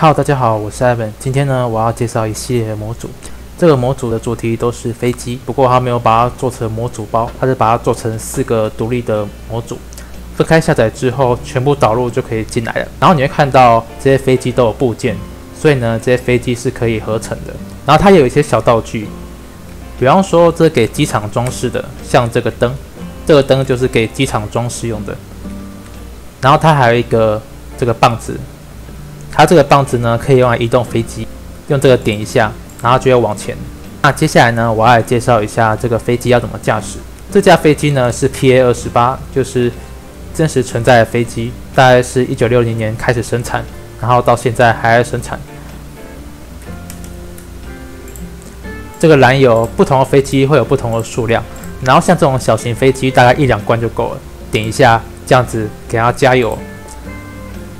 Hello，大家好，我是 Evan。今天呢，我要介绍一系列的模组。这个模组的主题都是飞机，不过它没有把它做成模组包，它是把它做成四个独立的模组，分开下载之后，全部导入就可以进来了。然后你会看到这些飞机都有部件，所以呢，这些飞机是可以合成的。然后它有一些小道具，比方说这给机场装饰的，像这个灯，这个灯就是给机场装饰用的。然后它还有一个这个棒子。它这个棒子呢，可以用来移动飞机，用这个点一下，然后就要往前。那接下来呢，我要来介绍一下这个飞机要怎么驾驶。这架飞机呢是 PA 二十八，就是真实存在的飞机，大概是一九六零年开始生产，然后到现在还在生产。这个燃油不同的飞机会有不同的数量，然后像这种小型飞机大概一两罐就够了，点一下这样子给它加油。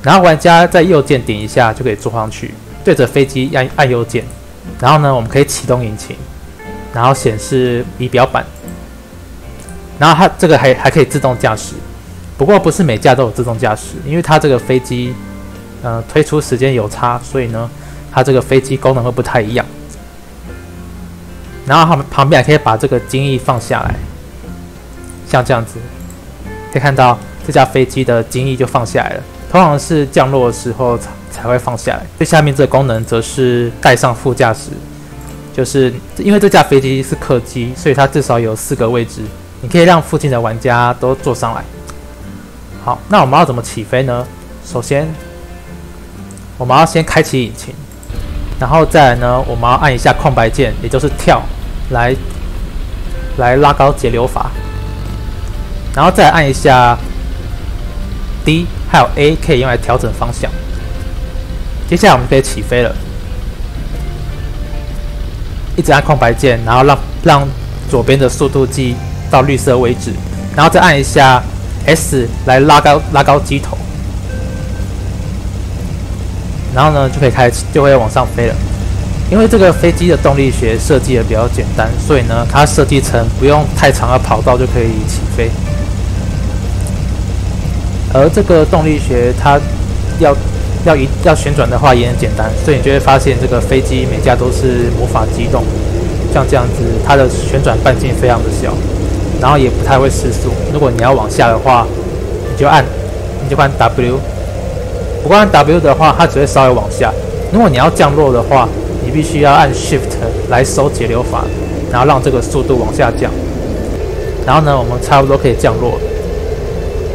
然后玩家在右键点一下就可以坐上去，对着飞机按按右键，然后呢，我们可以启动引擎，然后显示仪表板，然后它这个还还可以自动驾驶，不过不是每架都有自动驾驶，因为它这个飞机，呃，推出时间有差，所以呢，它这个飞机功能会不太一样。然后它旁边还可以把这个襟翼放下来，像这样子，可以看到这架飞机的襟翼就放下来了。通常是降落的时候才才会放下来。最下面这个功能则是带上副驾驶，就是因为这架飞机是客机，所以它至少有四个位置，你可以让附近的玩家都坐上来。好，那我们要怎么起飞呢？首先，我们要先开启引擎，然后再来呢，我们要按一下空白键，也就是跳，来来拉高节流阀，然后再按一下 D。还有 A 可以用来调整方向。接下来我们可以起飞了，一直按空白键，然后让让左边的速度计到绿色为止，然后再按一下 S 来拉高拉高机头，然后呢就可以开始就会往上飞了。因为这个飞机的动力学设计的比较简单，所以呢它设计成不用太长的跑道就可以起飞。而这个动力学，它要要一要旋转的话也很简单，所以你就会发现这个飞机每架都是魔法机动，像这样子，它的旋转半径非常的小，然后也不太会失速。如果你要往下的话，你就按你就按 W，不过按 W 的话，它只会稍微往下。如果你要降落的话，你必须要按 Shift 来收节流阀，然后让这个速度往下降。然后呢，我们差不多可以降落。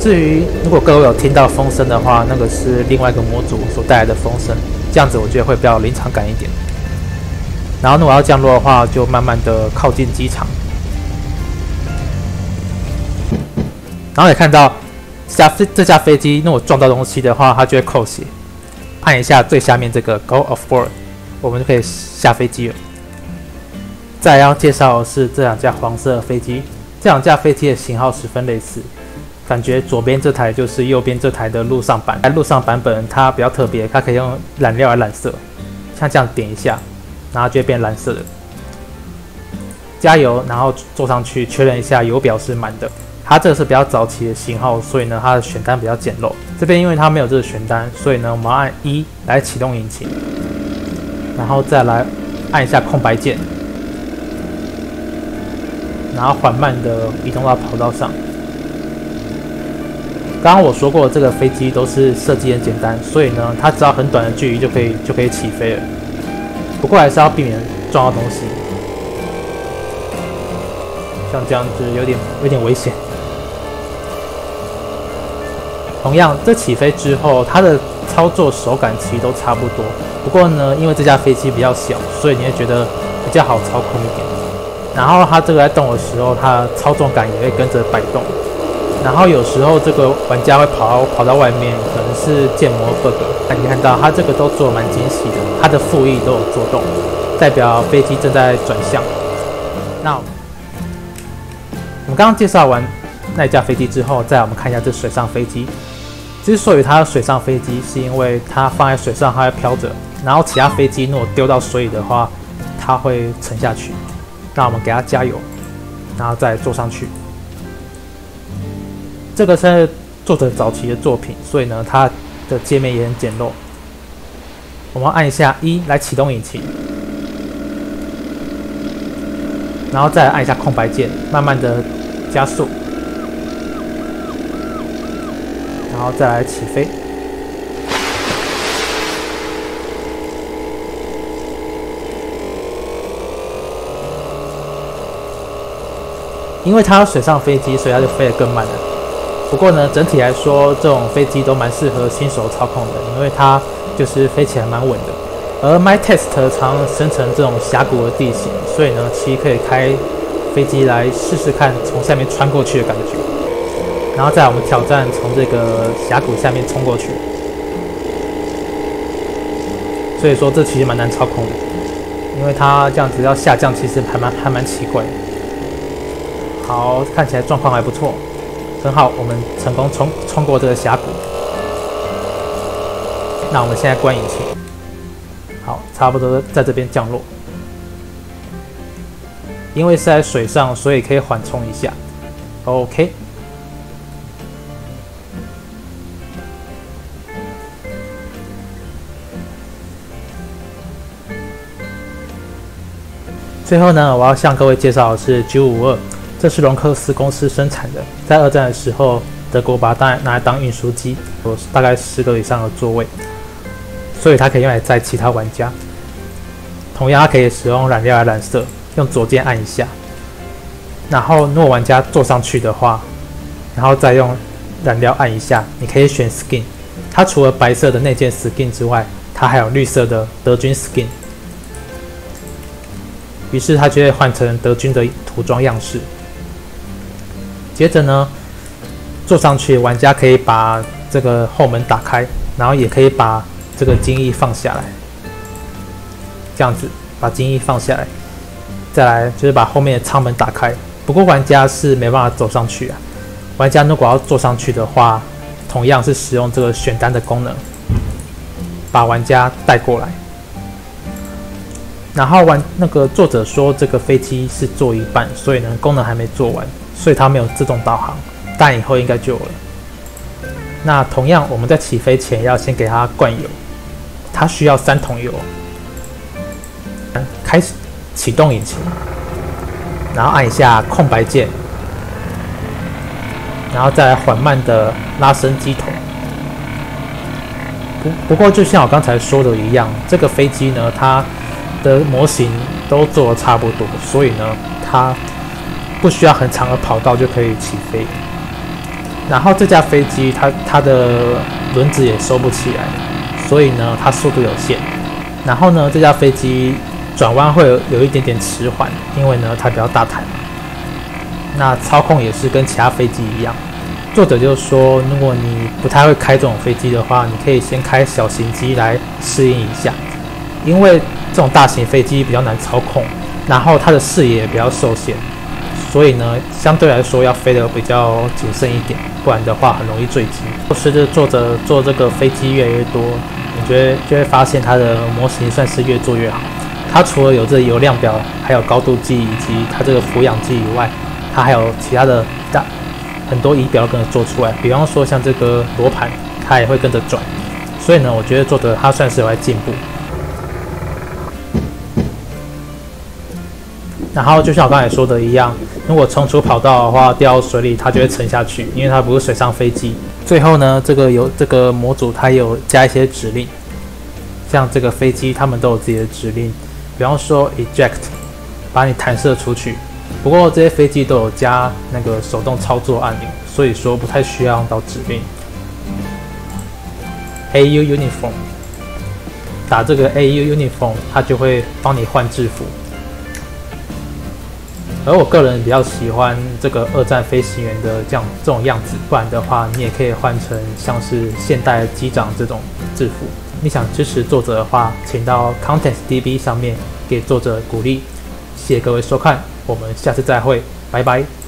至于如果各位有听到风声的话，那个是另外一个模组所带来的风声，这样子我觉得会比较临场感一点。然后呢，我要降落的话，就慢慢的靠近机场。然后也看到这架飞这架飞机，那我撞到东西的话，它就会扣血。按一下最下面这个 Go of Board，我们就可以下飞机了。再要介绍的是这两架黄色飞机，这两架飞机的型号十分类似。感觉左边这台就是右边这台的路上版。路上版本它比较特别，它可以用染料来染色，像这样点一下，然后就会变蓝色的。加油，然后坐上去确认一下油表是满的。它这个是比较早期的型号，所以呢它的选单比较简陋。这边因为它没有这个选单，所以呢我们按一来启动引擎，然后再来按一下空白键，然后缓慢的移动到跑道上。刚刚我说过，这个飞机都是设计很简单，所以呢，它只要很短的距离就可以就可以起飞了。不过还是要避免撞到东西，像这样子有点有点危险。同样，这起飞之后，它的操作手感其实都差不多。不过呢，因为这架飞机比较小，所以你会觉得比较好操控一点。然后它这个在动的时候，它操纵感也会跟着摆动。然后有时候这个玩家会跑跑到外面，可能是建模 bug。那你看到他这个都做蛮精细的，他的副翼都有做动，代表飞机正在转向。那我们刚刚介绍完那架飞机之后，再我们看一下这水上飞机。之所以它水上飞机，是因为它放在水上它会飘着，然后其他飞机如果丢到水里的话，它会沉下去。那我们给它加油，然后再坐上去。这个是作者早期的作品，所以呢，它的界面也很简陋。我们按一下一来启动引擎，然后再按一下空白键，慢慢的加速，然后再来起飞。因为它水上飞机，所以它就飞得更慢了。不过呢，整体来说，这种飞机都蛮适合新手操控的，因为它就是飞起来蛮稳的。而 My Test 常生成这种峡谷的地形，所以呢，其实可以开飞机来试试看从下面穿过去的感觉。然后再我们挑战从这个峡谷下面冲过去。所以说这其实蛮难操控的，因为它这样子要下降，其实还蛮还蛮奇怪。好，看起来状况还不错，很好，我们成功冲冲过这个峡谷。那我们现在关引擎，好，差不多在这边降落。因为是在水上，所以可以缓冲一下。OK。最后呢，我要向各位介绍的是九五二。这是隆克斯公司生产的，在二战的时候，德国把它拿来当运输机，有大概十个以上的座位，所以它可以用来载其他玩家。同样，它可以使用染料来染色，用左键按一下，然后如果玩家坐上去的话，然后再用染料按一下，你可以选 skin。它除了白色的那件 skin 之外，它还有绿色的德军 skin，于是它就会换成德军的涂装样式。接着呢，坐上去，玩家可以把这个后门打开，然后也可以把这个金翼放下来，这样子把金翼放下来，再来就是把后面的舱门打开。不过玩家是没办法走上去啊。玩家如果要坐上去的话，同样是使用这个选单的功能，把玩家带过来。然后玩那个作者说这个飞机是做一半，所以呢功能还没做完。所以它没有自动导航，但以后应该就有了。那同样，我们在起飞前要先给它灌油，它需要三桶油。开始启动引擎，然后按一下空白键，然后再来缓慢的拉伸机头。不不过，就像我刚才说的一样，这个飞机呢，它的模型都做的差不多，所以呢，它。不需要很长的跑道就可以起飞，然后这架飞机它它的轮子也收不起来，所以呢它速度有限。然后呢这架飞机转弯会有有一点点迟缓，因为呢它比较大台。那操控也是跟其他飞机一样。作者就说，如果你不太会开这种飞机的话，你可以先开小型机来适应一下，因为这种大型飞机比较难操控，然后它的视野也比较受限。所以呢，相对来说要飞得比较谨慎一点，不然的话很容易坠机。随着坐着坐这个飞机越来越多，你觉得就会发现它的模型算是越做越好。它除了有这油量表，还有高度计以及它这个俯仰计以外，它还有其他的大很多仪表跟着做出来。比方说像这个罗盘，它也会跟着转。所以呢，我觉得做的它算是有在进步。然后就像我刚才说的一样，如果冲出跑道的话，掉到水里它就会沉下去，因为它不是水上飞机。最后呢，这个有这个模组它有加一些指令，像这个飞机它们都有自己的指令，比方说 eject，把你弹射出去。不过这些飞机都有加那个手动操作按钮，所以说不太需要用到指令。AU uniform，打这个 AU uniform，它就会帮你换制服。而我个人比较喜欢这个二战飞行员的这样这种样子，不然的话，你也可以换成像是现代机长这种制服。你想支持作者的话，请到 Contents DB 上面给作者鼓励。谢谢各位收看，我们下次再会，拜拜。